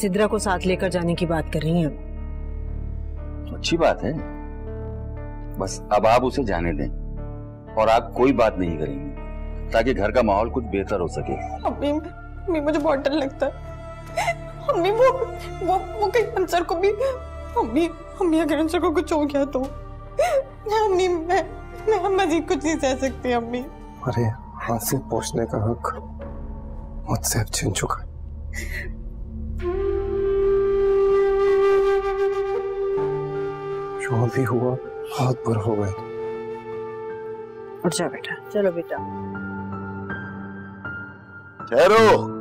सिद्रा को साथ लेकर जाने की बात कर रही हैं। अच्छी बात है। बस अब आप उसे जाने दें और आप कोई बात नहीं करेंगे ताकि घर का माहौल कुछ बेहतर हो सके। अम्मी अम्मी मुझे बहुत डर लगता है। अम्मी वो वो वो कहीं अंसर को भी अम्मी अम्मी अगर अंसर को कुछ हो गया तो। अम्मी मैं मैं मजीद कुछ नहीं सह सकती अम्मी अरे हाथ से पहुँचने का हक मुझसे अब छिन चुका जो भी हुआ बहुत बुरा हो गया उठ जा बेटा। चलो बेटा। ठहरो।